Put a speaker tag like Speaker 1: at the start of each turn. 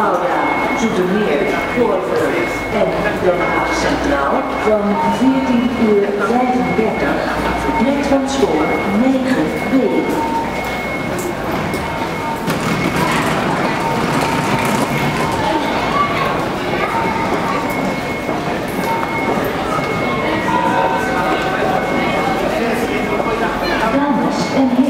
Speaker 1: Gouda, Zoetermeer, Voorburg en Den Haag Centraal van 14 uur 35 vertrekt van spoor 9B. Dames en heren.